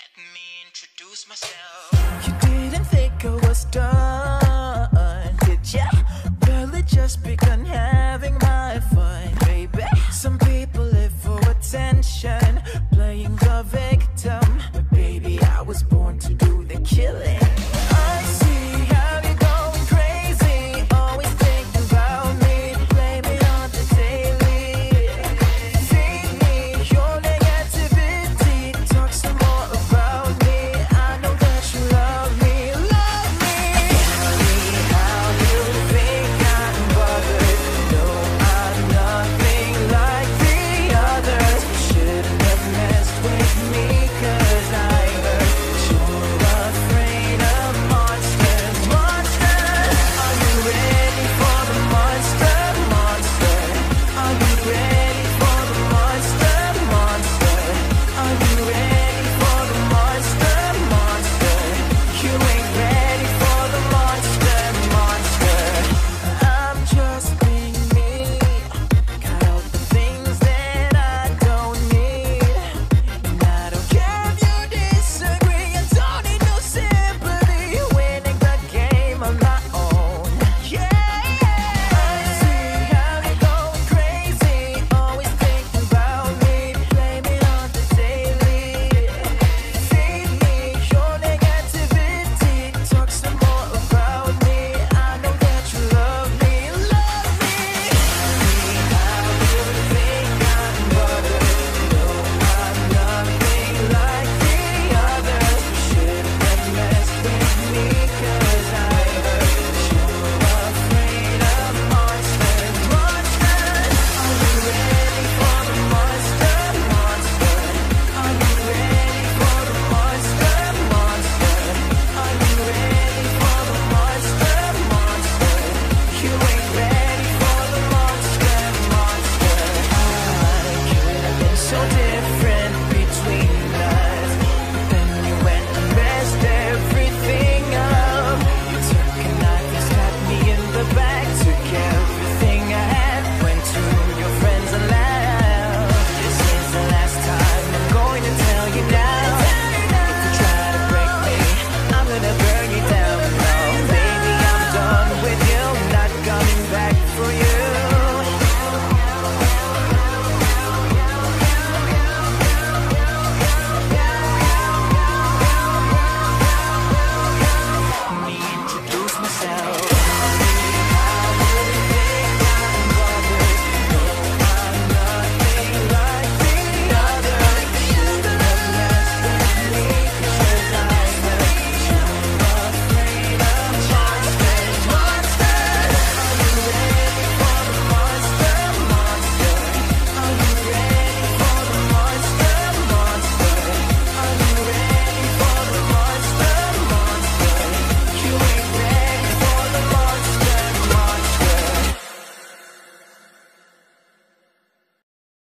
Let me introduce myself. You didn't think I was done, did ya? Barely just begun having my fun, baby. Some people